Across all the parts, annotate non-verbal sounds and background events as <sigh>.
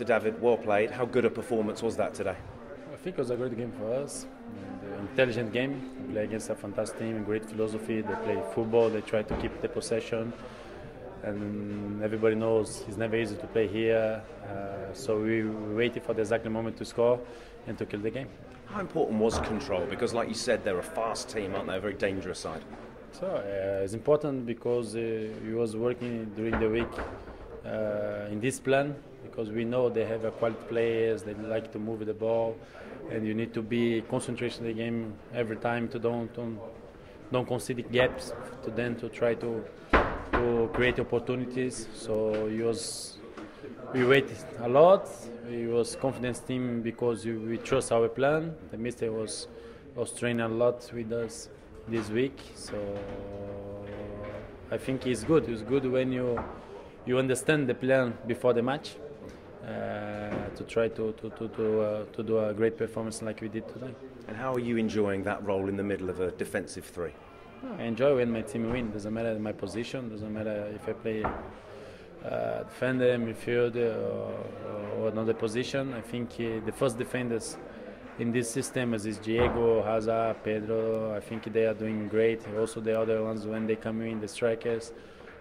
Mr. David, well played. How good a performance was that today? I think it was a great game for us. An intelligent game. We play against a fantastic team, great philosophy. They play football. They try to keep the possession. And everybody knows it's never easy to play here. Uh, so we waited for the exact moment to score and to kill the game. How important was control? Because, like you said, they're a fast team, aren't they? A very dangerous side. So uh, it's important because uh, we was working during the week uh, in this plan because we know they have a quality players. They like to move the ball, and you need to be concentrated in the game every time to don't don't, don't concede gaps to them to try to to create opportunities. So he was we waited a lot. We was confidence team because we trust our plan. The mister was was training a lot with us this week, so I think it's good. It's good when you you understand the plan before the match to try to to to to, uh, to do a great performance like we did today. And how are you enjoying that role in the middle of a defensive three? I enjoy when my team win. Doesn't matter my position. Doesn't matter if I play uh, defender, midfielder, or, or, another position. I think uh, the first defenders in this system as is Diego, Hazard, Pedro. I think they are doing great. Also the other ones when they come in, the strikers.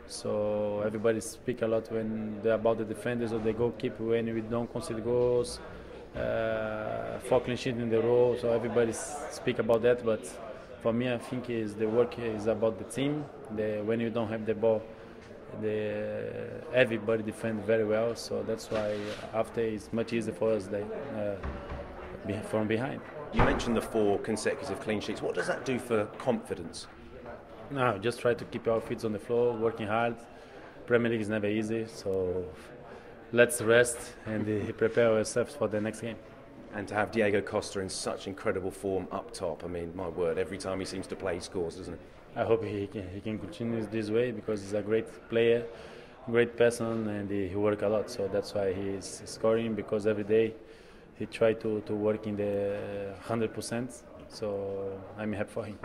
So everybody speak a lot when about the defenders or the goalkeeper when we don't concede goals. Uh, four clean sheet in the row, so everybody speak about that. But for me, I think is the work is about the team. The, when you don't have the ball, the, everybody defend very well. So that's why after it's much easier for us they, uh, from behind. You mentioned the four consecutive clean sheets. What does that do for confidence? No, just try to keep our feet on the floor, working hard. Premier League is never easy, so let's rest and <laughs> prepare ourselves for the next game. And to have Diego Costa in such incredible form up top, I mean, my word, every time he seems to play, he scores, doesn't he? I hope he can, he can continue this way because he's a great player, great person, and he, he works a lot. So that's why he's scoring because every day he try to, to work in the 100%. So I'm happy for him.